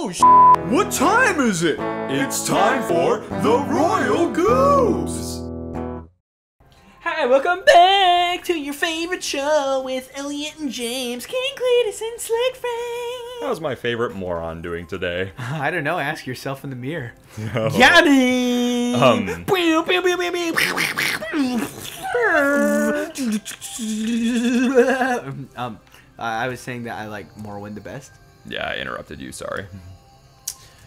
Oh, sh what time is it? It's time for the Royal Goobs! Hi, welcome back to your favorite show with Elliot and James, King Cletus and Slick Frame. That was my favorite moron doing today. I don't know. Ask yourself in the mirror. No. Got it. Um. um, I I was saying that I like Morrowind the best. Yeah, I interrupted you. Sorry.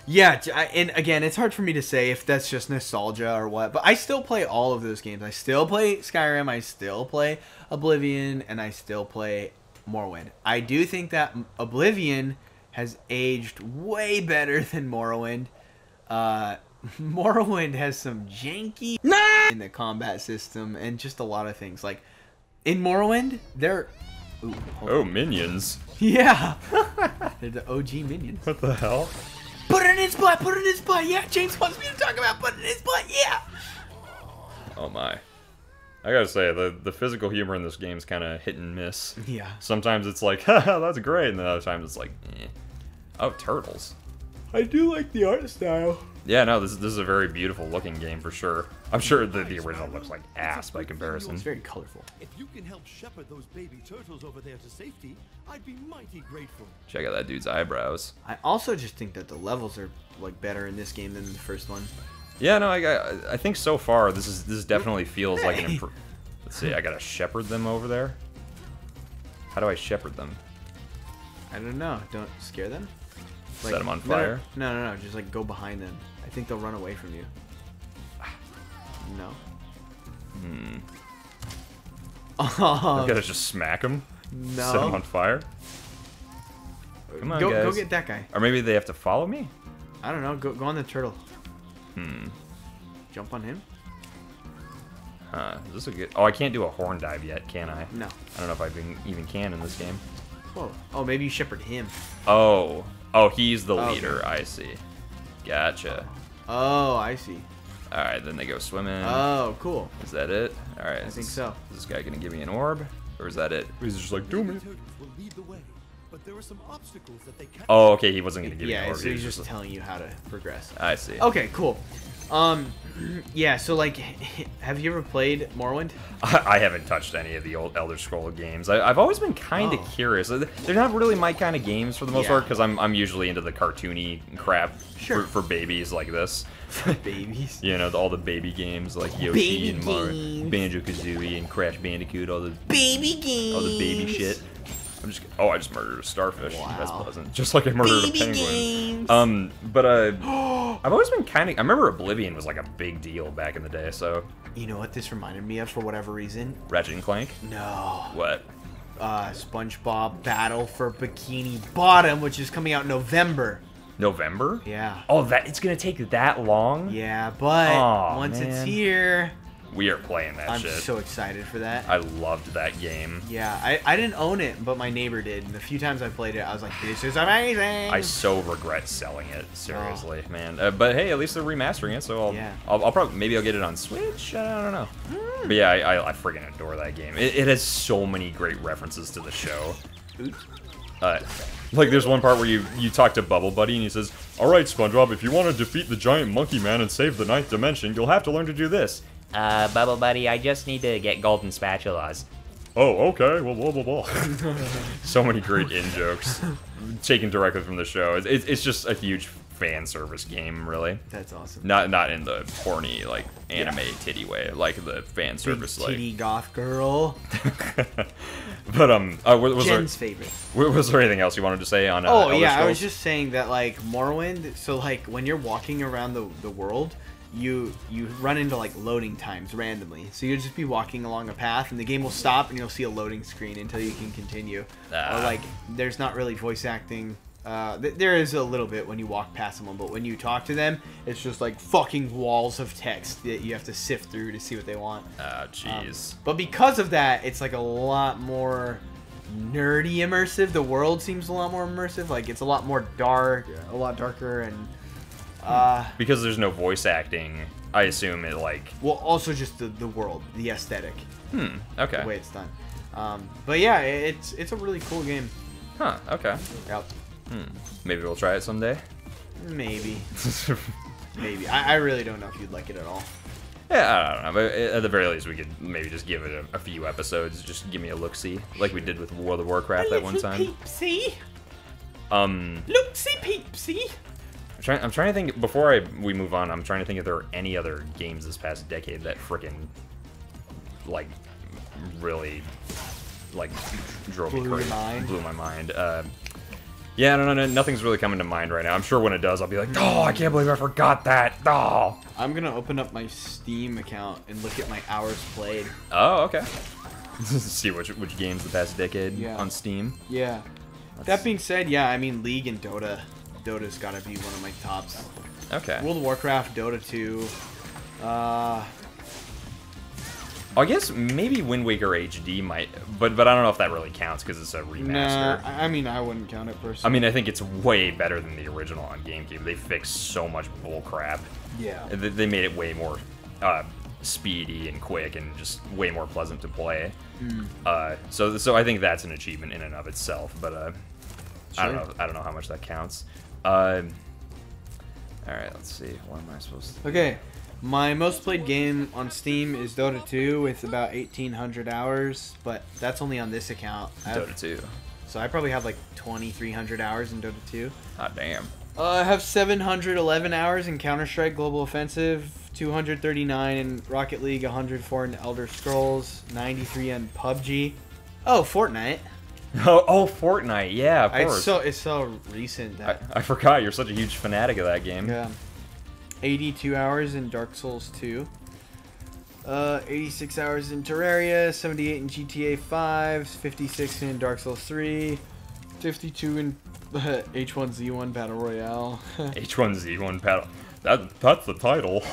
Yeah, and again, it's hard for me to say if that's just nostalgia or what, but I still play all of those games. I still play Skyrim, I still play Oblivion, and I still play Morrowind. I do think that Oblivion has aged way better than Morrowind. Uh, Morrowind has some janky in the combat system and just a lot of things. Like in Morrowind, they're Ooh, hold Oh, minions. yeah, they're the OG minions. What the hell? Put it in his butt. Put it in his butt. Yeah, James wants me to talk about put it in his butt. Yeah. Oh my. I gotta say, the, the physical humor in this game is kind of hit and miss. Yeah. Sometimes it's like, haha, that's great, and then other times it's like, eh. Oh, turtles. I do like the art style. Yeah, no, this, this is a very beautiful looking game for sure. I'm sure the, the original looks like ass by comparison. It's very colorful. If you can help shepherd those baby turtles over there to safety, I'd be mighty grateful. Check out that dude's eyebrows. I also just think that the levels are like better in this game than the first one. Yeah, no, I, I, I think so far this is this definitely feels like an improvement. Let's see, I gotta shepherd them over there. How do I shepherd them? I don't know. Don't scare them. Set 'em on fire? No, no, no. Just like go behind them. I think they'll run away from you. No. Hmm. Oh I gotta just smack them. no. Set them on fire. Come on, go, go get that guy. Or maybe they have to follow me. I don't know. Go, go on the turtle. Hmm. Jump on him. Huh. Is this a good? Oh, I can't do a horn dive yet, can I? No. I don't know if I even even can in this game. Whoa. Oh, maybe you shepherd him. Oh. Oh, he's the Oh, okay. leader. I see. Gotcha. Oh, I see. All right, then they go swimming. Oh, cool. Is that it? All right. I think so. Is this guy gonna give me an orb, or is that it? He's just like, do me. Baby turtles will lead the way, but there are some obstacles that they can't. Oh, okay. He wasn't gonna give me an Yeah, so he he's was just telling you how to progress. I see. Okay, cool. Um, yeah. So like, have you ever played Morrowind? I, I haven't touched any of the old Elder Scroll games. I, I've always been kind of Oh. curious. They're not really my kind of games for the most Yeah. part because I'm I'm usually into the cartoony crap Sure. for, for babies like this. For babies. You know, the, all the baby games like Yoshi Baby and Mario. Banjo Kazooie and Crash Bandicoot, all the Baby games. all the baby shit. I'm just oh, I just murdered a starfish. That's pleasant. Just like I murdered Baby a penguin. games. Um, but uh, I've always been kind of. I remember Oblivion was like a big deal back in the day. So You know what this reminded me of for whatever reason? Ratchet and Clank. No. What? Uh, SpongeBob Battle for Bikini Bottom, which is coming out in November. November? Yeah. Oh, that it's gonna take that long? Yeah, but Aw, once it's here, We are playing that shit. I'm shit. so excited for that. I loved that game. yeah, I, I didn't own it, but my neighbor did. And the few times I played it, I was like, this is amazing. I so regret selling it. Seriously, man. Uh, but hey, at least they're remastering it, so I'll, Oh. Yeah. I'll, I'll probably maybe I'll get it on Switch. I don't know. Hmm. But yeah, I, I, I freaking adore that game. It, it has so many great references to the show. Oops. Uh, like there's one part where you you talk to Bubble Buddy and he says, "All right, SpongeBob, if you want to defeat the giant monkey man and save the ninth dimension, you'll have to learn to do this." Uh, Bubble Buddy, I just need to get golden spatulas. Oh, okay. Well, blah blah blah. so many great in jokes taken directly from the show. It's, it's, it's just a huge fan service game, really. That's awesome. Not not in the horny like anime titty way, like the fan Big service like. titty goth girl. but um, uh, was, was there favorite. was there anything else you wanted to say on? Uh, Oh Elder yeah, I was just saying that like Morrowind. So like when you're walking around the the world, you you run into like loading times randomly. So you'll just be walking along a path, and the game will stop, and you'll see a loading screen until you can continue. Ah. Or like there's not really voice acting. Uh, th- there is a little bit when you walk past someone, but when you talk to them, it's just like fucking walls of text that you have to sift through to see what they want. Ah, Um, jeez. But because of that, it's like a lot more nerdy immersive. The world seems a lot more immersive. Like it's a lot more dark, a lot darker, and uh, because there's no voice acting, I assume it like. well, also just the the world, the aesthetic, Hmm. Okay. the way it's done. Um, but yeah, it's it's a really cool game. Huh. Okay. Yep. Hmm. Maybe we'll try it someday. Maybe. Maybe. I, I really don't know if you'd like it at all. Yeah, I don't know, but at the very least, we could maybe just give it a, a few episodes. Just give me a look see, like we did with World of Warcraft that one time. Peepsy. Um, Looksy peepsy. I'm trying, I'm trying to think before I we move on. I'm trying to think if there are any other games this past decade that freaking like really like drove me Blew your crazy, mind? blew my mind. Uh, yeah, no, no, no, nothing's really coming to mind right now. I'm sure when it does, I'll be like, oh, I can't believe I forgot that. Oh, I'm gonna open up my Steam account and look at my hours played. oh, okay. See which which games the past decade Yeah. on Steam. Yeah. That being said, yeah, I mean League and Dota. Dota's gotta be one of my tops. Okay. World of Warcraft, Dota 2. Uh, I guess maybe Wind Waker HD might, but but I don't know if that really counts because it's a remaster. I I mean I wouldn't count it personally. I mean, I think it's way better than the original on GameCube. They fixed so much bull crap. yeah. They they made it way more uh, speedy and quick and just way more pleasant to play. Hmm. Uh, so so I think that's an achievement in and of itself. But uh, I don't know. I don't know how much that counts. Um all right, let's see. What am I supposed to? Okay, my most played game on Steam is Dota 2 with about 1,800 hours, but that's only on this account. I have- Dota 2. So I probably have like 2,300 hours in Dota 2. Ah, damn. Uh, I have 711 hours in Counter Strike Global Offensive, 239 in Rocket League, 104 in Elder Scrolls, 93 in PUBG. Oh, Fortnite. Oh, oh, Fortnite. Yeah, of It's course. so it's so recent that I forgot you're such a huge fanatic of that game. yeah. 82 hours in Dark Souls 2. Uh, 86 hours in Terraria, 78 in GTA 5, 56 in Dark Souls 3, 52 in H1Z1 Battle Royale. H1Z1 Battle. That that's the title.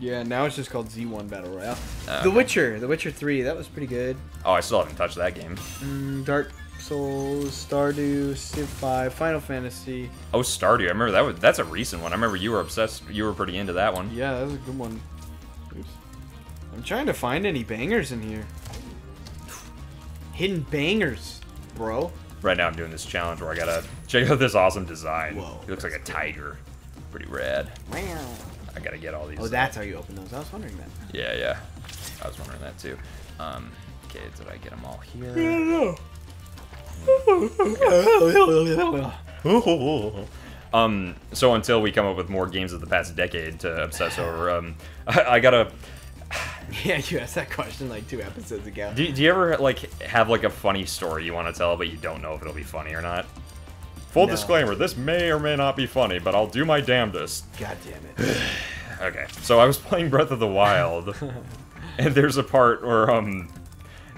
yeah, now it's just called Z1 Battle Royale. Uh, The Witcher, The Witcher 3, that was pretty good. oh, I still haven't touched that game. Mm, Dark Souls, Stardew, Civ 5, Final Fantasy. Oh, Stardew. I remember that was that's a recent one. I remember you were obsessed. You were pretty into that one. Yeah, that was a good one. Oops. I'm trying to find any bangers in here. Hidden bangers, bro. Right now, I'm doing this challenge where I gotta check out this awesome design. Whoa, he looks like a tiger. Pretty rad. I gotta get all these. Oh, that's how you open those. I was wondering that. Yeah, yeah. I was wondering that too. Um, okay, did I get them all here? um, so until we come up with more games of the past decade to obsess over, um, I, I gotta. yeah, you asked that question like two episodes ago. Do, do you ever like have like a funny story you want to tell, but you don't know if it'll be funny or not? Full No. disclaimer: this may or may not be funny, but I'll do my damnedest. God damn it. Okay, so I was playing Breath of the Wild, and there's a part where um,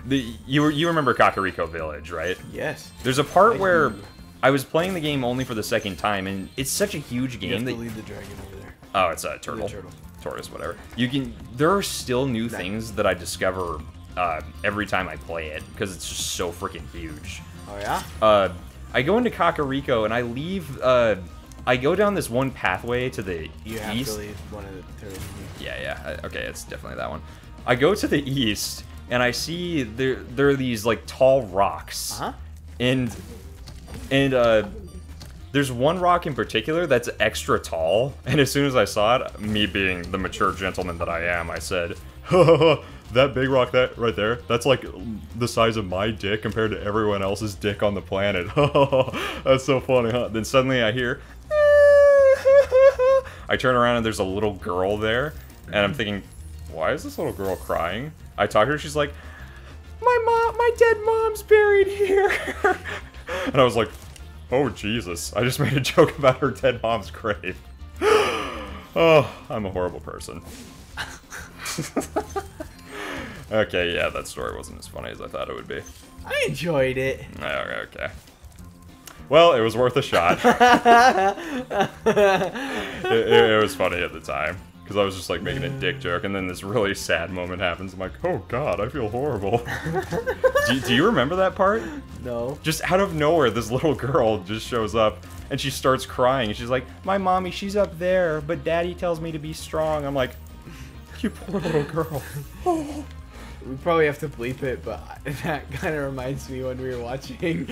the you you remember Kakariko Village, right? yes. There's a part I where do. I was playing the game only for the second time, and it's such a huge You have game to that leave the dragon over there. oh, it's a turtle, turtle. tortoise, whatever. You can there are still new things that I discover uh, every time I play it because it's just so freaking huge. Oh yeah. Uh, I go into Kakariko and I leave. Uh, I go down this one pathway to the You have east. to leave one of the turtles. Yeah, yeah. I- Okay, it's definitely that one. I go to the east and I see there there are these like tall rocks. Uh-huh. And and uh there's one rock in particular that's extra tall, and as soon as I saw it, me being the mature gentleman that I am, I said, "That big rock that right there, that's like the size of my dick compared to everyone else's dick on the planet." that's so funny, huh? Then suddenly I hear I turn around and there's a little girl there, and I'm thinking, why is this little girl crying? I talk to her, she's like, my mom, my dead mom's buried here. and I was like, oh Jesus, I just made a joke about her dead mom's grave. oh, I'm a horrible person. okay, yeah, that story wasn't as funny as I thought it would be. I enjoyed it. Oh, okay, okay. Well, it was worth a shot. it, it- it was funny at the time because I was just like making a dick joke, and then this really sad moment happens. I'm like, oh god, I feel horrible. do, do you remember that part? No. Just out of nowhere, this little girl just shows up and she starts crying. She's like, my mommy, she's up there, but daddy tells me to be strong. I'm like, you poor little girl. We probably have to bleep it, but that kind of reminds me when we were watching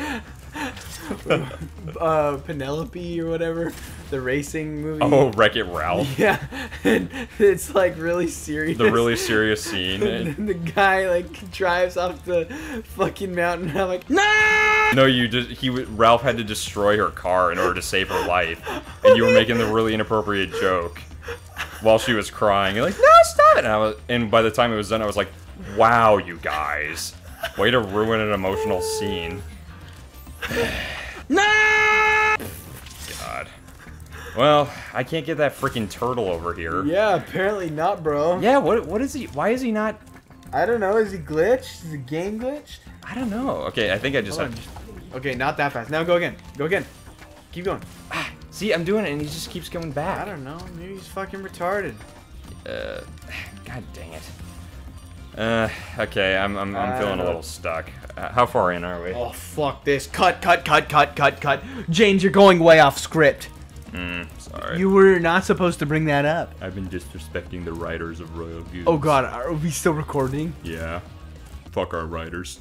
uh, Penelope or whatever, the racing movie. Oh, Wreck It Ralph. Yeah, and it's like really serious. The really serious scene. And the guy like drives off the fucking mountain. And I'm like, no. No, you just he Ralph had to destroy her car in order to save her life, and you were making the really inappropriate joke while she was crying. You're like, no, stop it! And, I was, and by the time it was done, I was like, wow, you guys, way to ruin an emotional scene. No. God. Well, I can't get that freaking turtle over here. Yeah, apparently not, bro. Yeah, what what is he? Why is he not? I don't know. Is he glitched? Is the game glitched? I don't know. Okay, I think I just have. Okay, not that fast. Now go again. Go again. Keep going. See, I'm doing it, and he just keeps coming back. I don't know. Maybe he's fucking retarded. Uh, God dang it. Uh, okay, I'm I'm, I'm feeling a little stuck. Uh, how far in are we? Oh fuck this! Cut! Cut! Cut! Cut! Cut! Cut! James, you're going way off script. Mm, sorry. You were not supposed to bring that up. I've been disrespecting the writers of Royal Goobs. Oh god, are we still recording? Yeah. Fuck our writers.